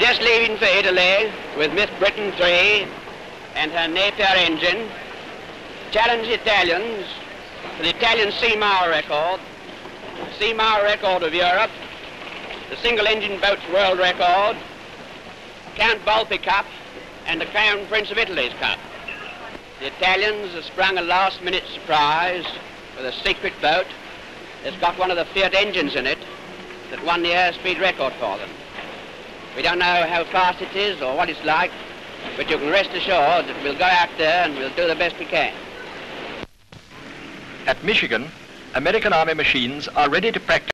just leaving for Italy with Miss Britain 3 and her Napier engine, challenge Italians. For the Italian sea mile record, sea mile record of Europe, the single engine boat's world record, Count Volpi Cup, and the Crown Prince of Italy's Cup. The Italians have sprung a last minute surprise with a secret boat that's got one of the Fiat engines in it that won the airspeed record for them. We don't know how fast it is or what it's like, but you can rest assured that we'll go out there and we'll do the best we can. At Michigan, American Army machines are ready to practice